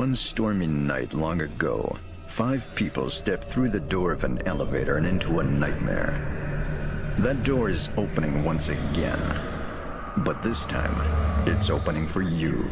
one stormy night long ago, five people stepped through the door of an elevator and into a nightmare. That door is opening once again, but this time, it's opening for you.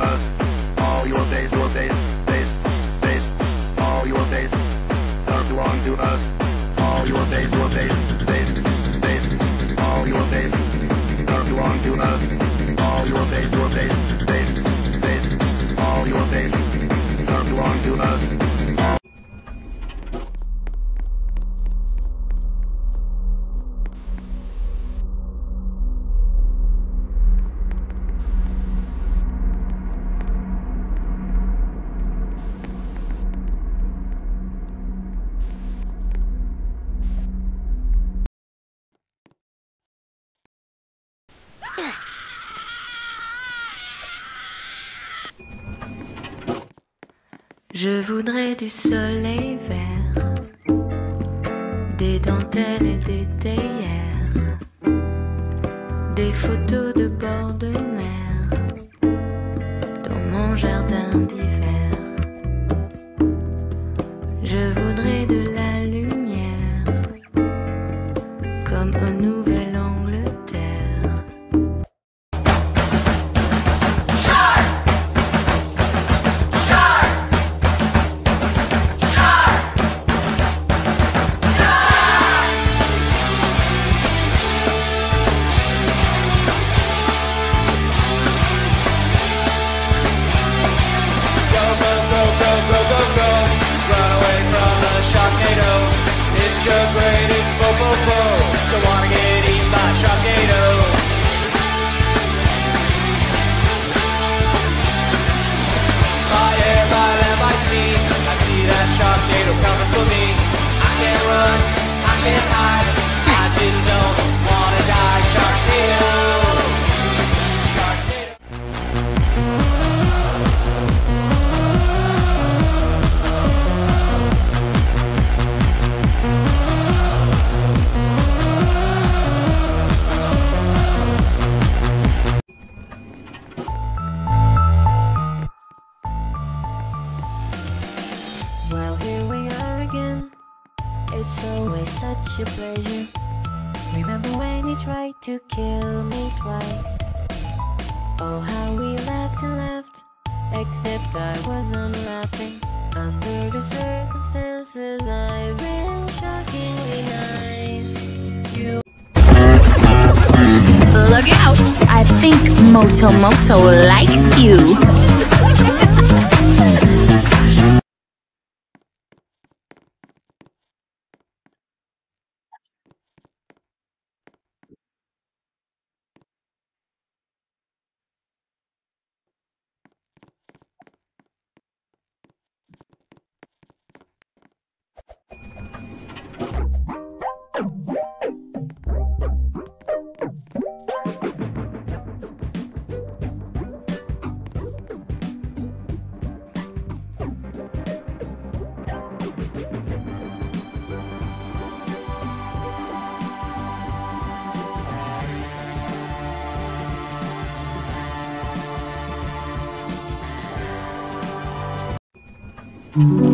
us. Je voudrais du soleil vert. Yeah. me twice. Oh, how we laughed and laughed, except I wasn't laughing. Under the circumstances, I've been shockingly nice. You Look out! I think Moto Moto likes you. Mm-hmm.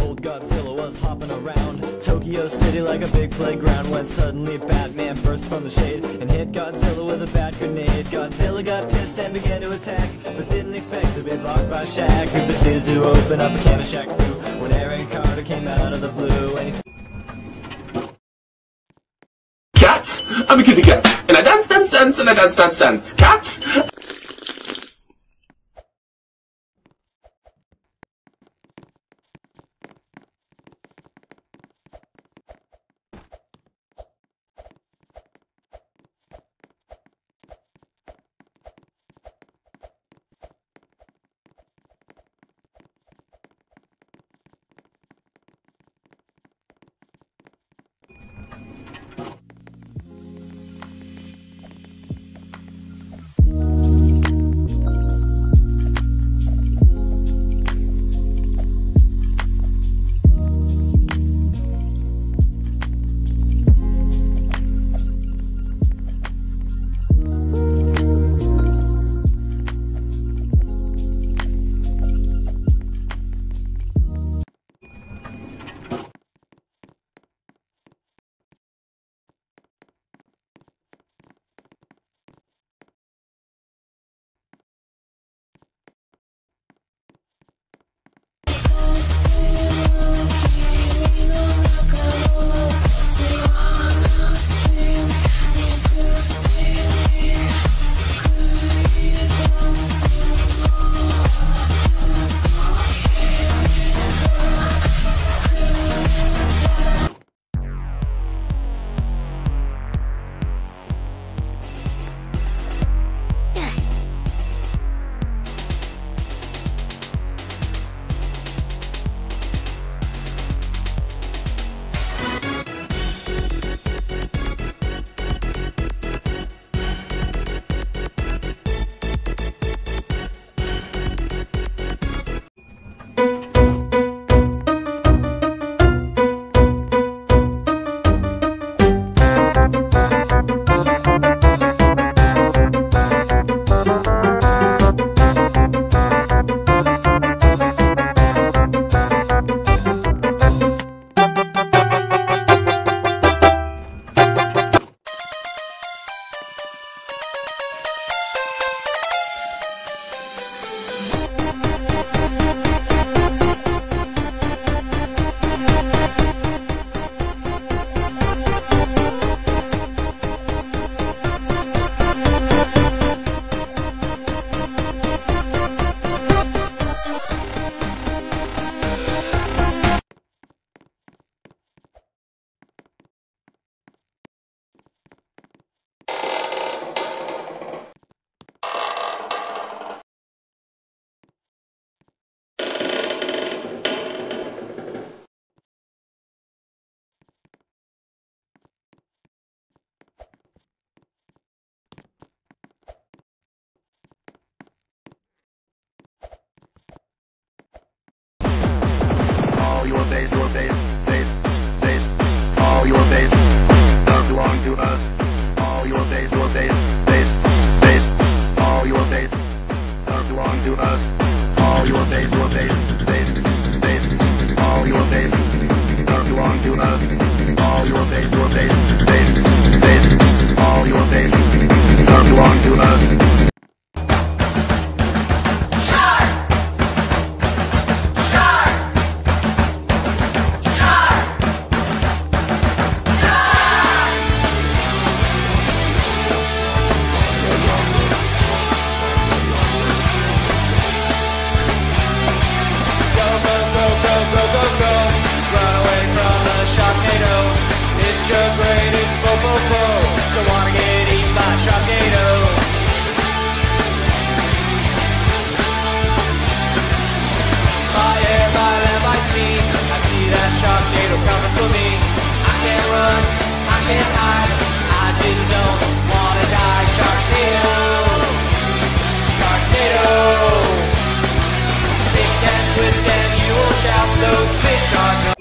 Old Godzilla was hopping around. Tokyo City like a big playground. When suddenly Batman burst from the shade And hit Godzilla with a bat grenade. Godzilla got pissed and began to attack But didn't expect to be blocked by Shaq Who proceeded to open up a can of Shaq Fu When Aaron Carter came out of the blue. And he said Cat, I'm a kitty cat, and I dance, dance, dance, and I dance, dance, dance. Cat, All your base, base, base, all your base does belong to us. All your base, your base, base, base, all your base does belong to us. Your greatest foe, foe. Don't wanna get eaten by Sharknado. By air, by land, by sea. I see that Sharknado coming for me. I can't run, I can't hide. I just don't wanna die. Sharknado. Sharknado. Pick and twist and you will shout those fish are gone.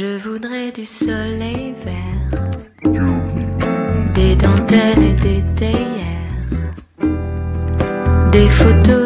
Je voudrais du soleil vert, des dentelles et des théières, des photos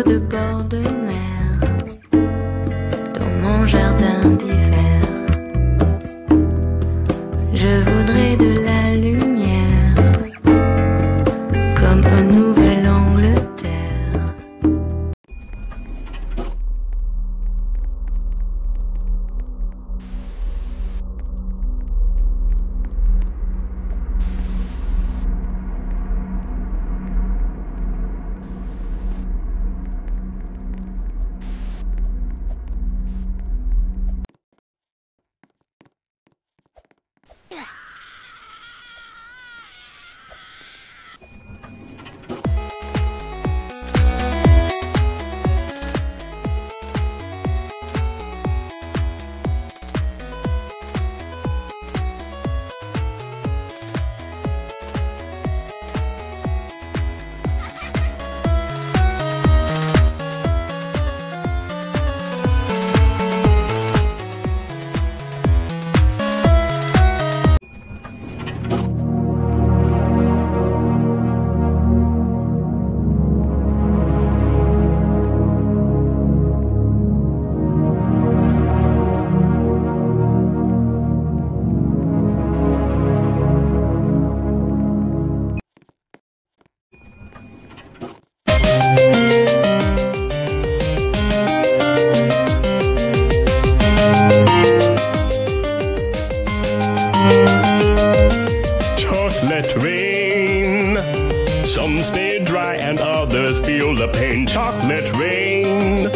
feel the pain. Chocolate rain.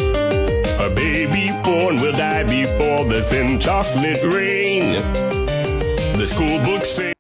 A baby born will die before the sin. Chocolate rain. The school books say.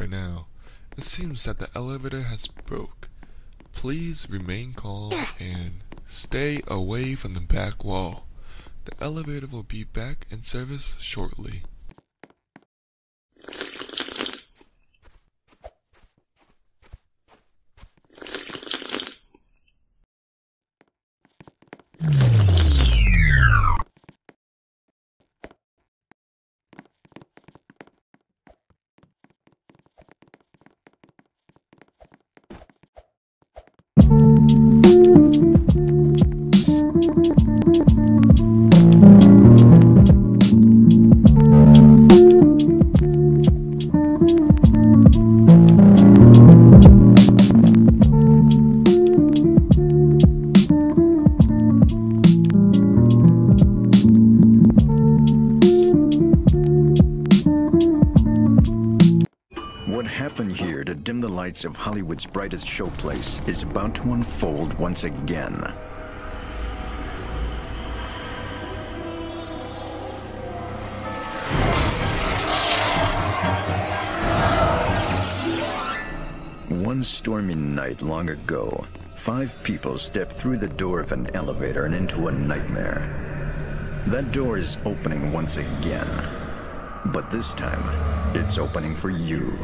Right now, it seems that the elevator has broke. Please remain calm and stay away from the back wall. The elevator will be back in service shortly. Hollywood's brightest showplace is about to unfold once again. One stormy night long ago, five people stepped through the door of an elevator and into a nightmare. That door is opening once again, but this time it's opening for you.